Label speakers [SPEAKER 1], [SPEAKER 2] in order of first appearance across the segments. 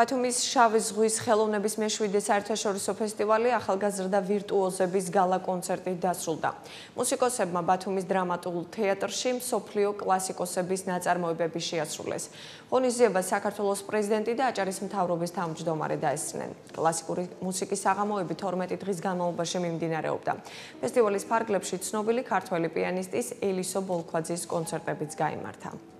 [SPEAKER 1] ბათუმის შავი ზღვის ხელოვნების მეშვიდე საერთაშორისო ფესტივალი ახალგაზრდა ვირტუოზების გალა კონცერტით დასრულდა. მუსიკოსებმა ბათუმის დრამატულ თეატრში მსოფლიო კლასიკოსების ნაწარმოებები შეასრულეს. ღონისძიებას საქართველოს პრეზიდენტი და აჭარის მთავრობის თავმჯდომარე დაესწნენ. კლასიკური მუსიკის საღამოები 12 დღის განმავლობაში მიმდინარეობდა. ფესტივალის ფარგლებში ცნობილი ქართველი პიანისტის ელისო ბოლქვაძის კონცერტებიც გამართა.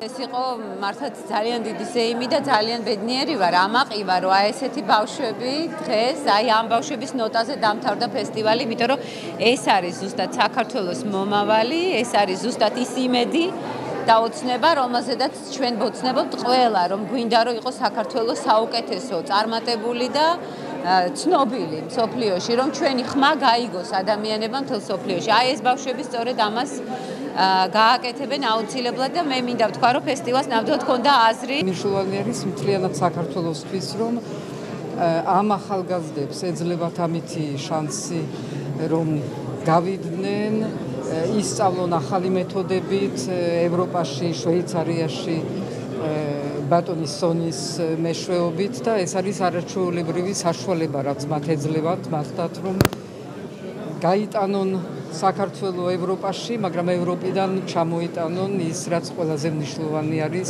[SPEAKER 2] ეს იყო მართლაც ძალიან დიდი ზეიმი და ძალიან ბედნიერი ვარ. ამაყივა რომ აი ესეთი ბავშვები დღეს აი ამ ბავშვების ნოტაზე დამთავრდა ფესტივალი იმიტომ რომ ეს არის ზუსტად საქართველოს მომავალი ეს არის ზუსტად ის იმედი და ოცნება რომელზედაც ჩვენ ბოცნებობთ ყველა რომ გვინდა რომ იყოს საქართველოს საუკეთესო წარმატებული და ცნობილი სოფლიოში რომ ჩვენი ხმა გაიგოს ადამიანებმა თელ სოფლიოში. აი ეს ბავშვები სწორედ ამას გააკეთებენ აუცილებლად და მე მინდა ვთქვა რომ ფესტივალს ნამდვილად ქონდა აზრი.
[SPEAKER 3] მნიშვნელოვანი არის მთლიანად საქართველოსთვის რომ ამ ახალგაზრდებს ეძლებათ ამითი შანსი რომ გავიდნენ ისწავლონ ახალი მეთოდებით ევროპაში, შვეიცარიაში ბატონის სონის მეშვეობით და ეს არის არაჩვეულებრივი საშუალება რაც მათ ეძლებათ მართლაც რომ გაიტანონ საქართველოს ევროპაში, მაგრამ ევროპიდან ჩამოიტანონ ის, რაც ყველაზე მნიშვნელოვანი არის,